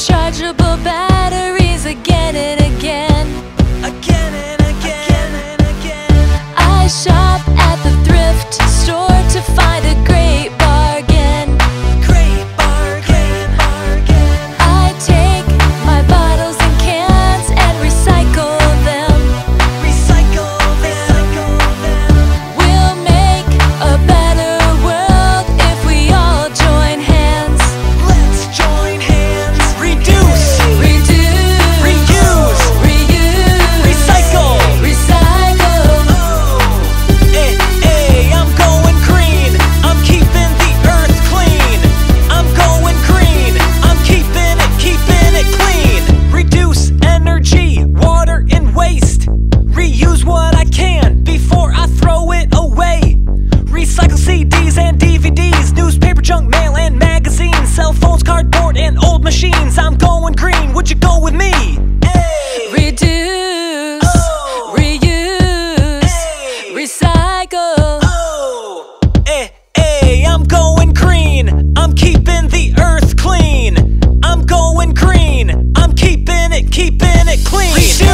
Rechargeable batteries again and again. Again and again, again and again I shop at the thrift store to find a it clean.